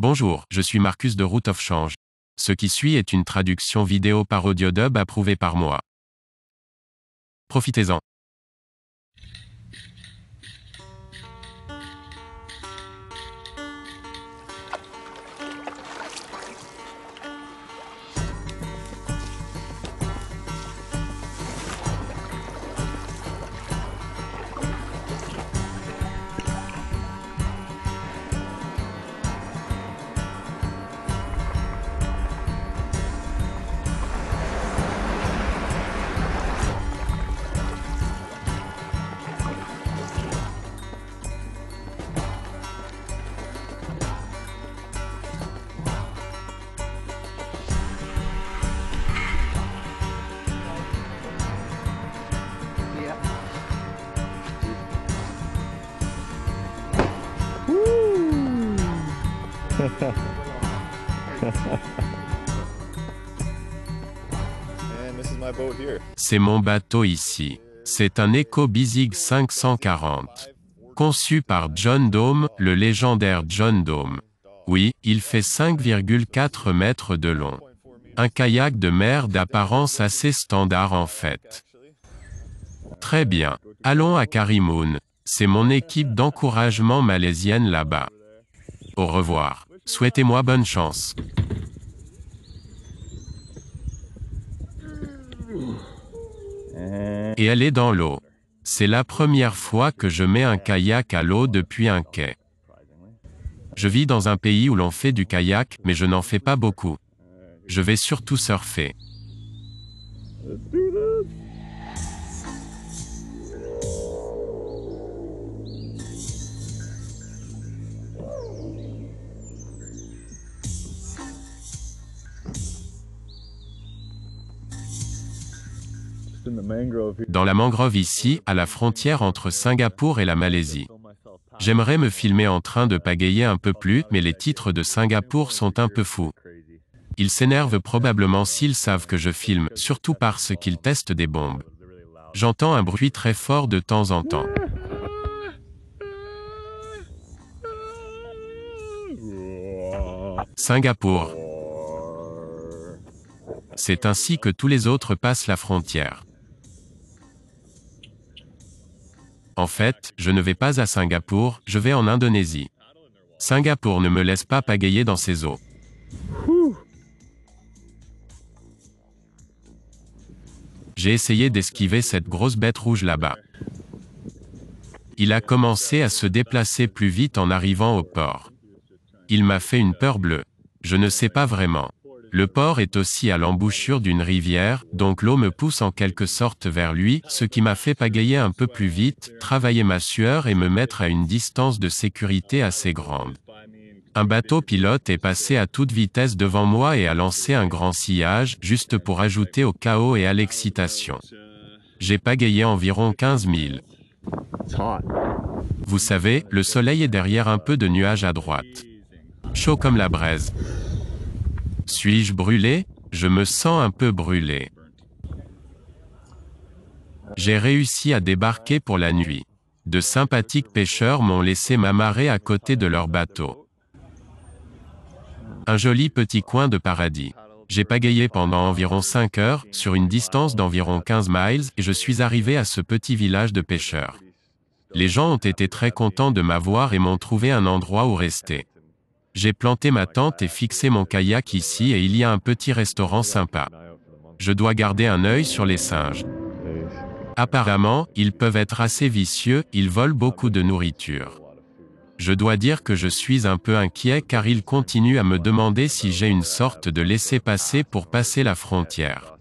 Bonjour, je suis Marcus de Route of Change. Ce qui suit est une traduction vidéo par AudioDub approuvée par moi. Profitez-en. C'est mon bateau ici. C'est un Eco Bizig 540. Conçu par John Dome, le légendaire John Dome. Oui, il fait 5,4 mètres de long. Un kayak de mer d'apparence assez standard en fait. Très bien. Allons à Karimoun. C'est mon équipe d'encouragement malaisienne là-bas. Au revoir. Souhaitez-moi bonne chance. Et elle dans l'eau. C'est la première fois que je mets un kayak à l'eau depuis un quai. Je vis dans un pays où l'on fait du kayak, mais je n'en fais pas beaucoup. Je vais surtout surfer. Dans la mangrove ici, à la frontière entre Singapour et la Malaisie. J'aimerais me filmer en train de pagayer un peu plus, mais les titres de Singapour sont un peu fous. Ils s'énervent probablement s'ils savent que je filme, surtout parce qu'ils testent des bombes. J'entends un bruit très fort de temps en temps. Singapour. C'est ainsi que tous les autres passent la frontière. En fait, je ne vais pas à Singapour, je vais en Indonésie. Singapour ne me laisse pas pagayer dans ses eaux. J'ai essayé d'esquiver cette grosse bête rouge là-bas. Il a commencé à se déplacer plus vite en arrivant au port. Il m'a fait une peur bleue. Je ne sais pas vraiment. Le port est aussi à l'embouchure d'une rivière, donc l'eau me pousse en quelque sorte vers lui, ce qui m'a fait pagayer un peu plus vite, travailler ma sueur et me mettre à une distance de sécurité assez grande. Un bateau pilote est passé à toute vitesse devant moi et a lancé un grand sillage, juste pour ajouter au chaos et à l'excitation. J'ai pagayé environ 15 000. It's hot. Vous savez, le soleil est derrière un peu de nuages à droite. Chaud comme la braise. Suis-je brûlé? Je me sens un peu brûlé. J'ai réussi à débarquer pour la nuit. De sympathiques pêcheurs m'ont laissé m'amarrer à côté de leur bateau. Un joli petit coin de paradis. J'ai pagayé pendant environ 5 heures, sur une distance d'environ 15 miles, et je suis arrivé à ce petit village de pêcheurs. Les gens ont été très contents de m'avoir et m'ont trouvé un endroit où rester. J'ai planté ma tente et fixé mon kayak ici et il y a un petit restaurant sympa. Je dois garder un œil sur les singes. Apparemment, ils peuvent être assez vicieux, ils volent beaucoup de nourriture. Je dois dire que je suis un peu inquiet car ils continuent à me demander si j'ai une sorte de laissez-passer pour passer la frontière.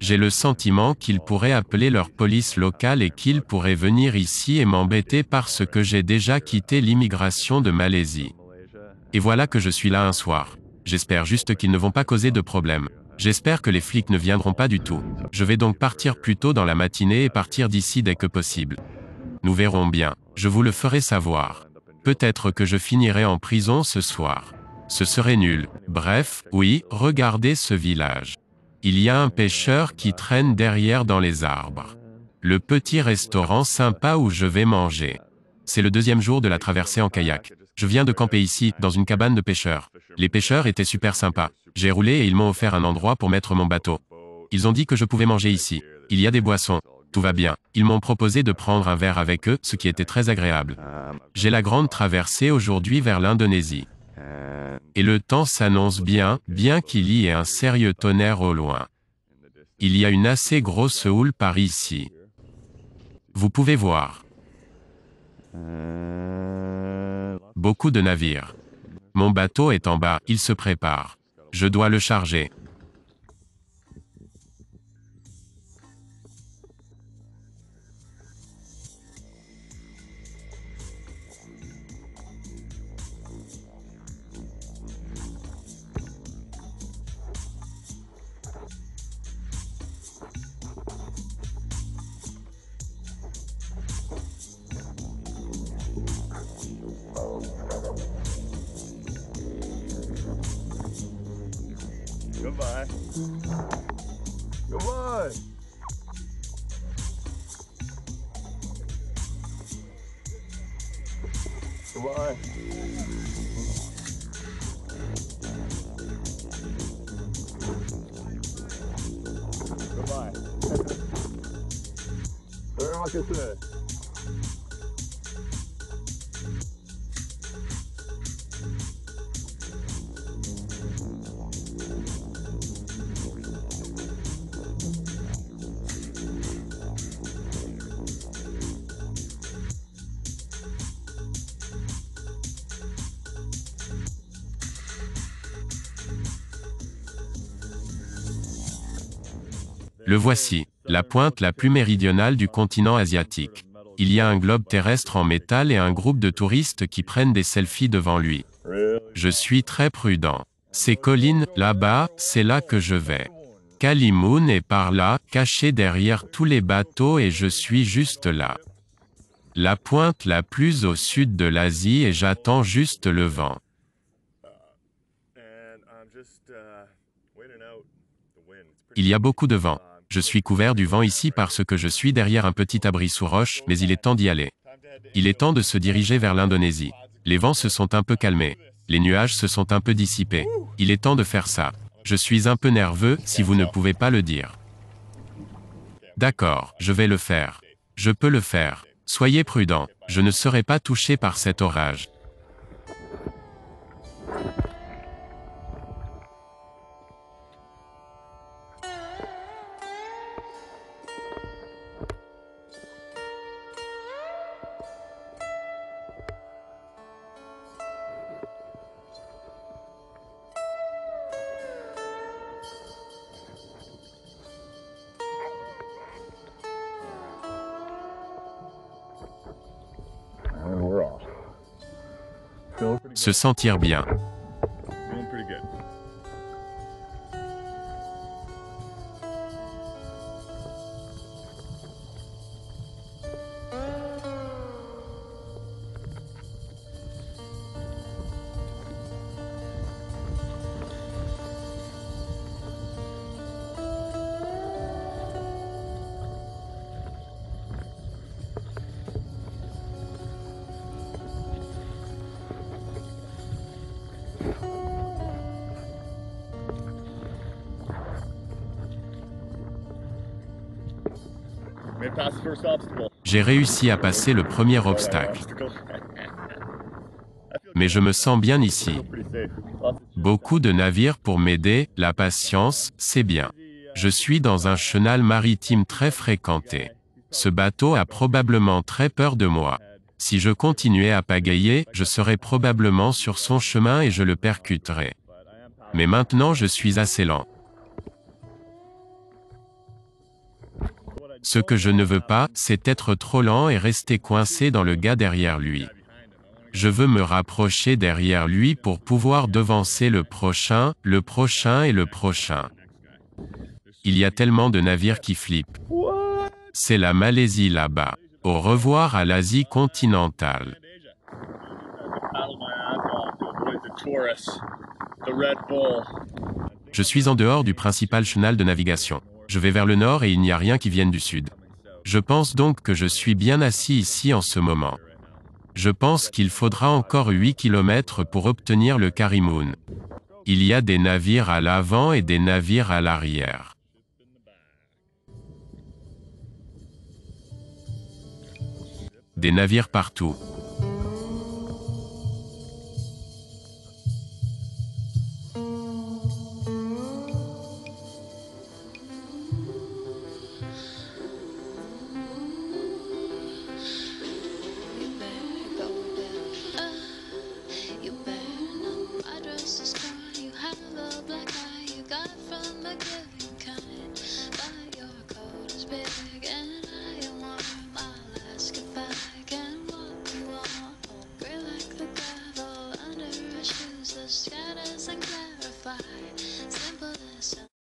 J'ai le sentiment qu'ils pourraient appeler leur police locale et qu'ils pourraient venir ici et m'embêter parce que j'ai déjà quitté l'immigration de Malaisie. Et voilà que je suis là un soir. J'espère juste qu'ils ne vont pas causer de problème. J'espère que les flics ne viendront pas du tout. Je vais donc partir plus tôt dans la matinée et partir d'ici dès que possible. Nous verrons bien. Je vous le ferai savoir. Peut-être que je finirai en prison ce soir. Ce serait nul. Bref, oui, regardez ce village. Il y a un pêcheur qui traîne derrière dans les arbres. Le petit restaurant sympa où je vais manger. C'est le deuxième jour de la traversée en kayak. Je viens de camper ici, dans une cabane de pêcheurs. Les pêcheurs étaient super sympas. J'ai roulé et ils m'ont offert un endroit pour mettre mon bateau. Ils ont dit que je pouvais manger ici. Il y a des boissons. Tout va bien. Ils m'ont proposé de prendre un verre avec eux, ce qui était très agréable. J'ai la grande traversée aujourd'hui vers l'Indonésie. Et le temps s'annonce bien, bien qu'il y ait un sérieux tonnerre au loin. Il y a une assez grosse houle par ici. Vous pouvez voir. Beaucoup de navires. Mon bateau est en bas, il se prépare. Je dois le charger. Goodbye. Goodbye. Goodbye. Goodbye. Very much I Le voici, la pointe la plus méridionale du continent asiatique. Il y a un globe terrestre en métal et un groupe de touristes qui prennent des selfies devant lui. Je suis très prudent. Ces collines, là-bas, c'est là que je vais. Kalimoun est par là, caché derrière tous les bateaux et je suis juste là. La pointe la plus au sud de l'Asie et j'attends juste le vent. Il y a beaucoup de vent. Je suis couvert du vent ici parce que je suis derrière un petit abri sous roche, mais il est temps d'y aller. Il est temps de se diriger vers l'Indonésie. Les vents se sont un peu calmés. Les nuages se sont un peu dissipés. Il est temps de faire ça. Je suis un peu nerveux, si vous ne pouvez pas le dire. D'accord, je vais le faire. Je peux le faire. Soyez prudent. Je ne serai pas touché par cet orage. Se sentir bien. J'ai réussi à passer le premier obstacle. Mais je me sens bien ici. Of Beaucoup de navires pour m'aider, la patience, c'est bien. Je suis dans un chenal maritime très fréquenté. Ce bateau a probablement très peur de moi. Si je continuais à pagayer, je serais probablement sur son chemin et je le percuterais. Mais maintenant je suis assez lent. Ce que je ne veux pas, c'est être trop lent et rester coincé dans le gars derrière lui. Je veux me rapprocher derrière lui pour pouvoir devancer le prochain, le prochain et le prochain. Il y a tellement de navires qui flippent. C'est la Malaisie là-bas. Au revoir à l'Asie continentale. Je suis en dehors du principal chenal de navigation. Je vais vers le nord et il n'y a rien qui vienne du sud. Je pense donc que je suis bien assis ici en ce moment. Je pense qu'il faudra encore 8 km pour obtenir le Karimoun. Il y a des navires à l'avant et des navires à l'arrière. Des navires partout.